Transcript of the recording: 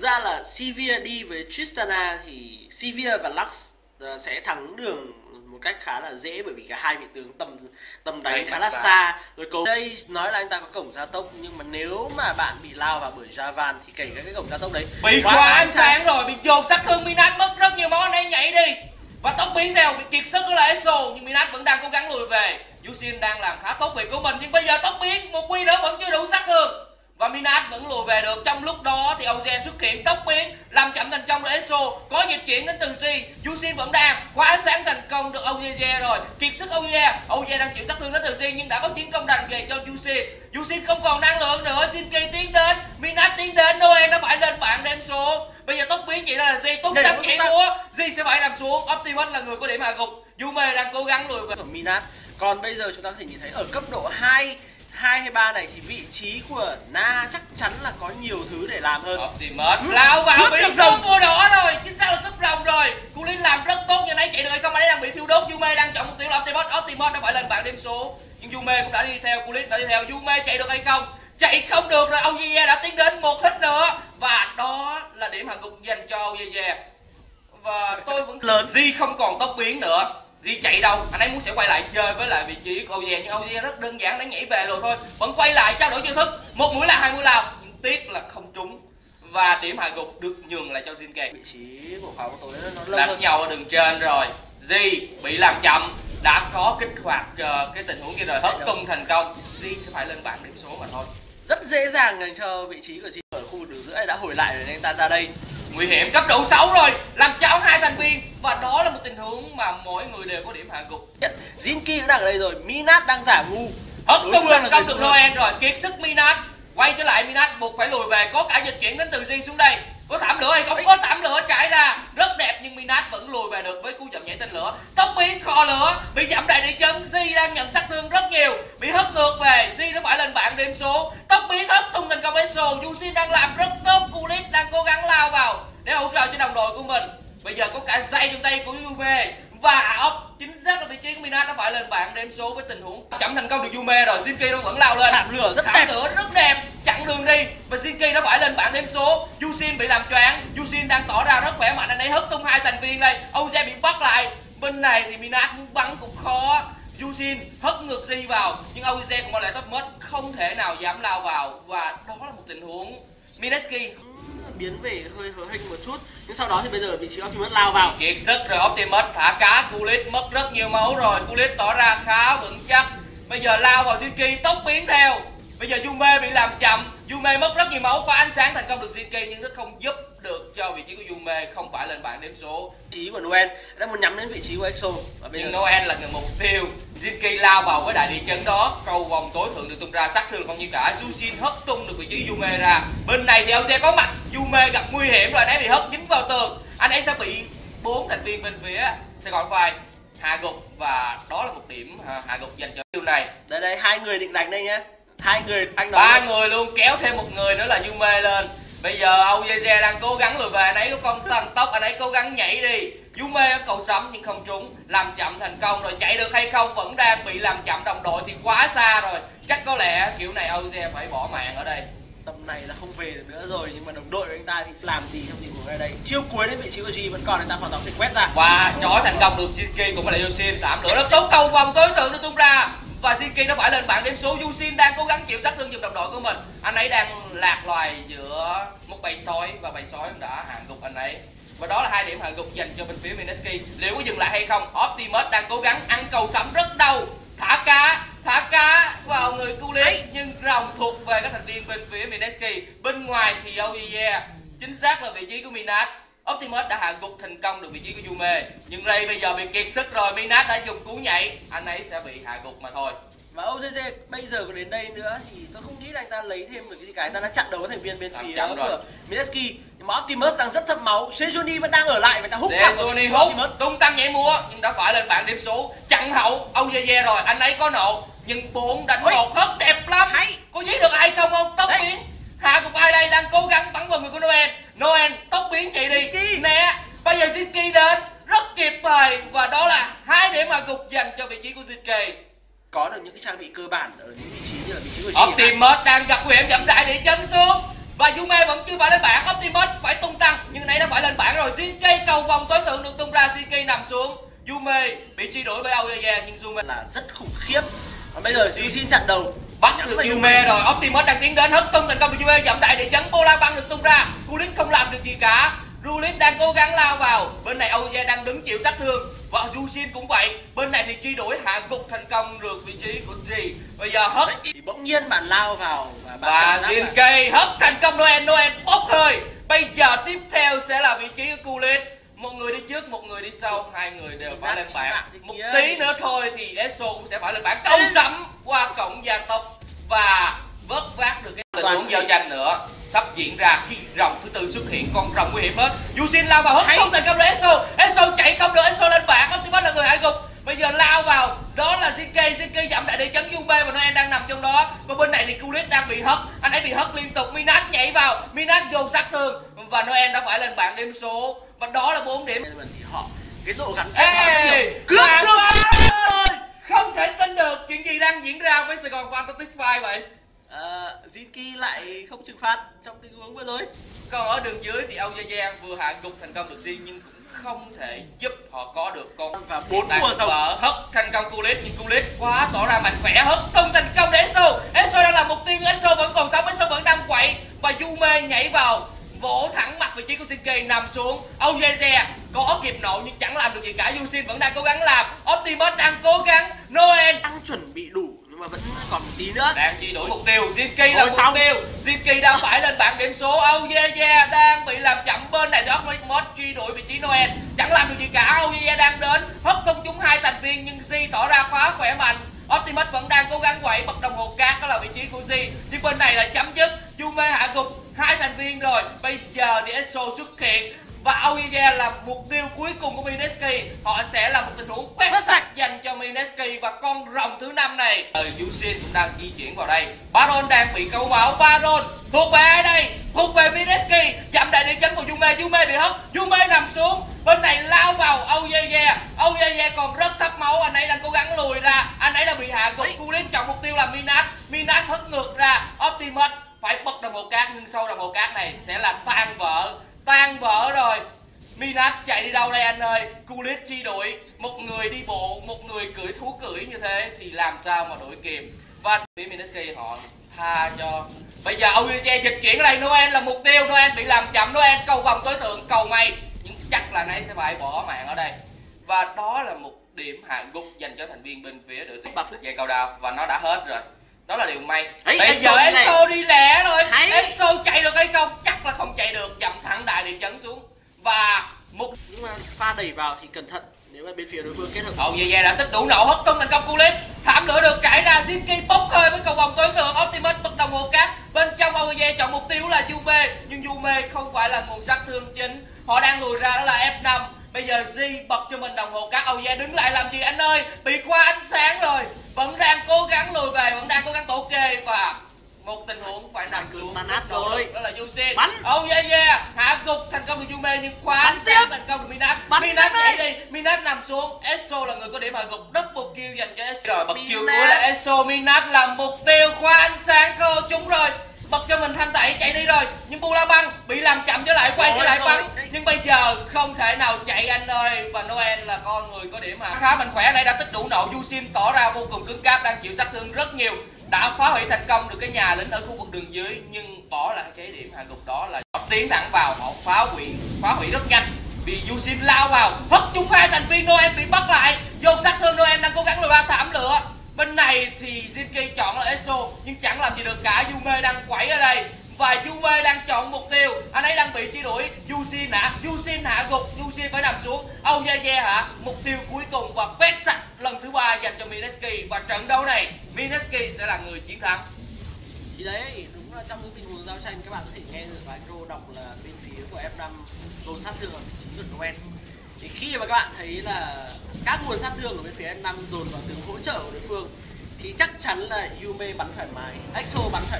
ra là Sivir đi với Tristana thì Sivir và Lux ờ, sẽ thắng đường một cách khá là dễ bởi vì cả hai vị tướng tầm tầm đánh khá là xa. xa. Rồi cầu đây nói là anh ta có cổng gia tốc nhưng mà nếu mà bạn bị lao vào bởi Javan thì kể cả cái cổng gia tốc đấy. Bị quá ánh sáng rồi bị dồn sát thương Minat mất rất nhiều máu ấy nhảy đi. Và tốc biến theo bị kiệt sức đó là Eso nhưng Minat vẫn đang cố gắng lùi về. Yusin đang làm khá tốt việc của mình nhưng bây giờ tốc biến một quy nữa vẫn chưa đủ sát thương và Minat vẫn lùi về được. Trong lúc đó thì Oze xuất hiện tốc biến làm chậm thành công được Eso có dịch chuyển đến từ G Yusin vẫn đang khóa ánh sáng thành công được Oze rồi. Kiệt sức Oze Oze đang chịu sát thương đến từ G nhưng đã có chiến công đành về cho Yusin Yusin không còn năng lượng nữa. Jinki tiến đến Minat tiến đến. Noel đã phải lên bảng đem số bây giờ tốc biến chỉ là G tung Nhảy tăng múa, nhảy G sẽ phải nằm xuống. Optimus là người có điểm hạ gục. Yume đang cố gắng lùi về. Minat còn bây giờ chúng ta có thể nhìn thấy ở cấp độ 2 2 hay 3 này thì vị trí của Na chắc chắn là có nhiều thứ để làm hơn. Optimus lao vào bị rồng. mùa đỏ rồi. Chính xác là cướp rồng rồi. Kulin làm rất tốt nhưng nãy chạy được hay không anh ấy đang bị thiêu đốt. Yume đang chọn mục tiêu là Optimus Optimus đã phải lên bảng đêm số. Nhưng Yume cũng đã đi theo Kulin đã đi theo. Yume chạy được hay không? Chạy không được rồi. Ogiye đã tiến đến một hit nữa. Và đó là điểm hạ gục dành cho Ogiye và tôi vẫn Lớn. Di không còn tốc biến nữa Di chạy đâu? Anh ấy muốn sẽ quay lại chơi với lại vị trí của Ogier nhưng Ogier rất đơn giản đánh nhảy về rồi thôi. Vẫn quay lại trao đổi chiêu thức. Một mũi là hai mũi lao. Nhưng tiếc là không trúng. Và điểm hạ gục được nhường lại cho Jinke vị trí của khóa của tối nó lâu đánh hơn. nhau ở đường trên rồi. Di bị làm chậm. Đã có kích hoạt ờ, cái tình huống kia rồi. Hất tung thành công. Di sẽ phải lên bảng điểm số mà thôi. Rất dễ dàng dành cho vị trí của Jin ở khu vực đường giữa đã hồi lại rồi nên ta ra đây nguy hiểm cấp độ 6 rồi. Làm cháu hai thành viên. Và đó là một tình huống mà mỗi người đều có điểm hạ gục. Jinki cũng đang ở đây rồi. Minat đang giả ngu. Hất là thành công được. Noel rồi, kiệt sức Minat. Quay trở lại Minat buộc phải lùi về, có cả dịch chuyển đến từ Jin xuống đây Có thảm lửa hay không? Có thảm lửa trải ra. Rất đẹp nhưng Minat vẫn lùi về được với cú chậm nhảy tên lửa. Tốc biến kho lửa, bị chậm đại địa chân Di đang nhận sát thương rất nhiều Bị hất ngược về, Di nó phải lên bảng điểm số. Tốc biến hất tung thành công Eso Yusin đang làm rất tốt, Kulit đang cố gắng lao vào Để hỗ trợ cho đồng đội của mình. Bây giờ có cả dây trong tay của Yume và ốc chính xác là vị trí của Minat đã phải lên bảng đếm số với tình huống. Chậm thành công được Yume rồi Jinki nó vẫn lao lên. Thảm lửa rất Thảm đẹp. lửa rất đẹp chặn đường đi. Và Jinki nó phải lên bảng đếm số. Yusin bị làm choáng. Yusin đang tỏ ra rất khỏe mạnh. Anh ấy hất tung hai thành viên đây. Oze bị bắt lại. Bên này thì Minat muốn bắn cũng khó. Yusin hất ngược Di vào. Nhưng Oze cùng lại top mất không thể nào dám lao vào. Và đó là một tình huống. Mineski. Biến về hơi hớ hênh một chút. Nhưng sau đó thì bây giờ vị trí Optimus lao vào. Kiệt sức rồi. Optimus thả cá. Kulit mất rất nhiều máu rồi. Kulit tỏ ra khá vững chắc. Bây giờ lao vào Jinki tốc biến theo bây giờ Yume bị làm chậm. Yume mất rất nhiều máu có ánh sáng thành công được Jinki nhưng rất không giúp được cho vị trí của Yume không phải lên bảng đếm số trí của Noel. Đang muốn nhắm đến vị trí của Exo. Và bây nhưng giờ Noel là người mục tiêu. Jinki lao vào với đại địa chân đó. Cầu vòng tối thượng được tung ra sát thương không như cả. Jushin hất tung được vị trí Yume ra. Bên này thì Oze có mặt. Yume gặp nguy hiểm rồi anh ấy bị hất dính vào tường. Anh ấy sẽ bị bốn thành viên bên phía Sài Gòn Phai hạ gục và đó là một điểm à, hạ gục dành cho điều này. Đây đây hai người định đánh đây nhá hai người anh nói ba người luôn kéo thêm một người nữa là Yume lên. Bây giờ Oze đang cố gắng lùi về anh ấy có con tăng tốc anh ấy cố gắng nhảy đi. Yume có cầu sấm nhưng không trúng làm chậm thành công rồi chạy được hay không vẫn đang bị làm chậm đồng đội thì quá xa rồi. Chắc có lẽ kiểu này Oze phải bỏ mạng ở đây. Tầm này là không về được nữa rồi nhưng mà đồng đội của anh ta thì làm gì trong tình huống này đây? Chiêu cuối đến vị trí của G vẫn còn anh ta hoàn toàn thể quét ra. Và chói thành công được Jinki cũng là Yushin tạm lửa rất tốt cầu vòng tối thượng được tung ra và Shinki nó phải lên bảng điểm số. Yushin đang cố gắng chịu sát thương giùm đồng đội của mình. Anh ấy đang lạc loài giữa một bầy sói và bầy sói đã hạ gục anh ấy. Và đó là hai điểm hạ gục dành cho bên phía Mineski. Liệu có dừng lại hay không? Optimus đang cố gắng ăn cầu sắm rất đau. Thả cá thả cá vào người Kulit nhưng rồng thuộc về các thành viên bên phía Mineski. Bên ngoài thì Oye chính xác là vị trí của Minat. Optimus đã hạ gục thành công được vị trí của Yume. Nhưng Ray bây giờ bị kiệt sức rồi Minat đã dùng cú nhảy. Anh ấy sẽ bị hạ gục mà thôi. Và OJJ bây giờ có đến đây nữa thì tôi không nghĩ là anh ta lấy thêm được cái gì cả. Anh ta đã chặn đầu thành viên bên phía chậm rồi. của Mineski. Nhưng mà Optimus đang rất thâm máu. Sejuni vẫn đang ở lại và ta hút trí Sejuni hút Optimus. tung tăng nhảy múa nhưng đã phải lên bảng điểm số. Chặn hậu Oye rồi. Anh ấy có nộ nhưng bốn đánh Ôi. một rất đẹp lắm. Hay. có giết được ai không không tốc biến hạ gục ai đây đang cố gắng bắn vào người của Noel. Noel tốc biến chạy đi. Zinki. nè bây giờ Zinki đến. Rất kịp thời. Và đó là hai điểm hạ gục dành cho vị trí của Zinki có được những cái trang bị cơ bản ở những vị trí như là vị trí của G Optimus đang gặp nguy hiểm chậm đại địa chân xuống. Và Yume vẫn chưa phải lên bảng. Optimus phải Jinkai cầu vòng tối thượng được tung ra. Jinkai nằm xuống. Yume bị truy đuổi bởi Aoyaya nhưng Yume là rất khủng khiếp. Và bây giờ Yusin chặn đầu bắt được Yume rồi. Optimus đang tiến đến hất tung thành công của Yume đại để chấn Bola băng được tung ra. Kulit không làm được gì cả. Rulit đang cố gắng lao vào. Bên này Aoyaya đang đứng chịu sát thương. Và Yushin cũng vậy. Bên này thì truy đuổi hạ gục thành công được vị trí của G. Bây giờ hất thì bỗng nhiên bạn lao vào và và Jinkai hất thành công Noel. Noel bốc hơi. Bây giờ tiếp theo sẽ là vị trí của Kulit một người đi trước một người đi sau hai người đều phải lên bảng. một tí nữa thôi thì Eso cũng sẽ phải lên bảng. Câu sắm qua cổng gia tốc và vớt vát được cái tình huống giao tranh nữa. Sắp diễn ra khi rồng thứ tư xuất hiện con rồng nguy hiểm hết. Yusin lao vào hất không thành công được Eso Eso chạy không được Eso lên bảng. Optimus là người hạ gục. Bây giờ lao vào đó là Zinke Zinke giảm đại để chấn Yume và Noel đang nằm trong đó. Và bên này thì Kulit đang bị hất. Anh ấy bị hất liên tục. Minat nhảy vào. Minat dồn sát thương. Và Noel đã phải lên bảng điểm số và đó là 4 điểm. Thì họ cái độ gắn kết cướp được không thể tin được chuyện gì đang diễn ra với Sài Gòn Fantastic Five vậy. Uh, Zinki lại không trừng phạt trong tình huống vừa rồi. Còn ở đường dưới thì Aoyaya vừa hạ gục thành công được Jin nhưng cũng không thể giúp họ có được con và bốn mùa rồng hất thành công Kulit nhưng Kulit quá tỏ ra mạnh khỏe hất không thành công để Eso Eso đang là mục tiêu Eso vẫn còn sống Eso vẫn đang quậy và Yume nhảy vào vỗ thẳng mặt vị trí của Shinkai nằm xuống. Aoyaya có kịp nộ nhưng chẳng làm được gì cả. Yusin vẫn đang cố gắng làm. Optimus đang cố gắng. Noel. Đang chuẩn bị đủ mà vẫn còn một tí nữa. Đang truy đuổi mục tiêu. Jinki là mục xong. tiêu. Jinki đang phải lên bảng điểm số. Oh yeah yeah đang bị làm chậm bên này. Thì Optimus truy đuổi vị trí Noel. Chẳng làm được gì cả. Oh yeah yeah đang đến hất công chúng hai thành viên nhưng Zi tỏ ra khá khỏe mạnh. Optimus vẫn đang cố gắng quậy bật đồng hồ cát. Đó là vị trí của Zi. Nhưng bên này là chấm dứt. Yume hạ gục hai thành viên rồi bây giờ thì Exo xuất hiện và Aoyaya là mục tiêu cuối cùng của Mineski. Họ sẽ là một tình huống quét sạch. dành cho Mineski và con rồng thứ năm này. Ờ, Yusin cũng đang di chuyển vào đây. Baron đang bị câu máu Baron thuộc về ai đây? Thuộc về Mineski. Chậm đại địa chấn của Yume. Yume bị hất. Yume nằm xuống. Bên này lao vào Aoyaya Aoyaya còn rất thấp máu. Anh ấy đang cố gắng lùi ra. Anh ấy đã bị hạ gục. Kulin chọn mục tiêu là Minat. Minat hất ngược ra. Optimus phải bật đồng hồ cát nhưng sau đồng hồ cát này sẽ là tan vỡ. Tan vỡ rồi. Minat chạy đi đâu đây anh ơi? Kulit truy đuổi Một người đi bộ, một người cưỡi thú cưỡi như thế Thì làm sao mà đuổi kịp Và phía Minaski họ tha cho. Bây giờ Aoyuche dịch chuyển ở đây. Noel là mục tiêu. Noel bị làm chậm. Noel cầu vòng tối thượng cầu may. Nhưng chắc là nãy sẽ phải bỏ mạng ở đây. Và đó là một điểm hạ gục dành cho thành viên bên phía đội tuyển dạy cầu đào Và nó đã hết rồi đó là điều may. Bây giờ Enzo đi lẻ rồi. Enzo chạy được hay không? Chắc là không chạy được. Dậm thẳng đại địa chấn xuống. Và một nhưng mà pha đẩy vào thì cẩn thận. Nếu mà bên phía đối phương kết hợp oh, yeah, đã tích đủ nổ hất tung thành công Kulit thảm lửa được cãi ra Zinki bốc hơi với cầu vòng tối thượng. Optimus bất đồng hồ cát bên trong oh, yeah, chọn mục tiêu là Jume nhưng Jume không phải là nguồn sát thương chính. Họ đang lùi ra đó là F5 Bây giờ G bật cho mình đồng hồ cát Âu Gia đứng lại làm gì anh ơi? Bị qua ánh sáng rồi. Vẫn đang cố gắng lùi về Vẫn đang cố gắng tổ kê Và một tình huống phải nằm xuống. nát rồi đó là Yusin bắn. Oh yeah yeah hạ gục thành công được Yume nhưng khóa bắn tiếp. thành công được Minat. Bắn Minat nhảy đi. Minat nằm xuống. Eso là người có điểm hạ gục. Double kill dành cho Eso rồi bật chiêu cuối là Eso Minat là mục tiêu. Khóa ánh sáng cơ chúng rồi bật cho mình thanh tẩy chạy đi rồi. Nhưng Bula băng bị làm chậm trở lại quay trở lại bắn nhưng bây giờ không thể nào chạy anh ơi. Và Noel là con người có điểm mà. Khá mạnh khỏe này đã tích đủ nộ. Yusin tỏ ra vô cùng cứng cáp đang chịu sát thương rất nhiều. Đã phá hủy thành công được cái nhà lính ở khu vực đường dưới nhưng bỏ lại cái điểm hạ gục đó là họ tiến thẳng vào. Họ phá hủy phá hủy rất nhanh. Vì Yusin lao vào hất chung hai thành viên Noel bị bắt lại. Dồn sát thương Noel đang cố gắng lùi ra thảm lửa. Bên này thì Jinki chọn là Eso nhưng chẳng làm gì được. Cả Yume đang quẩy ở đây và Yume đang chọn mục tiêu anh ấy đang bị truy đuổi Yusin hả Yusin hạ gục Yusin phải nằm xuống Âu Gia Gia hả? Mục tiêu cuối cùng và quét sạch lần thứ ba dành cho Mineski. Và trận đấu này Mineski sẽ là người chiến thắng. Thì đấy đúng là trong những tình huống giao tranh các bạn có thể nghe được vài câu đọc là bên phía của F5 dồn sát thương ở vị trí của Noel. Thì khi mà các bạn thấy là các nguồn sát thương ở bên phía F5 dồn vào tướng hỗ trợ của đối phương thì chắc chắn là Yume bắn thoải mái, Exo bắn thoải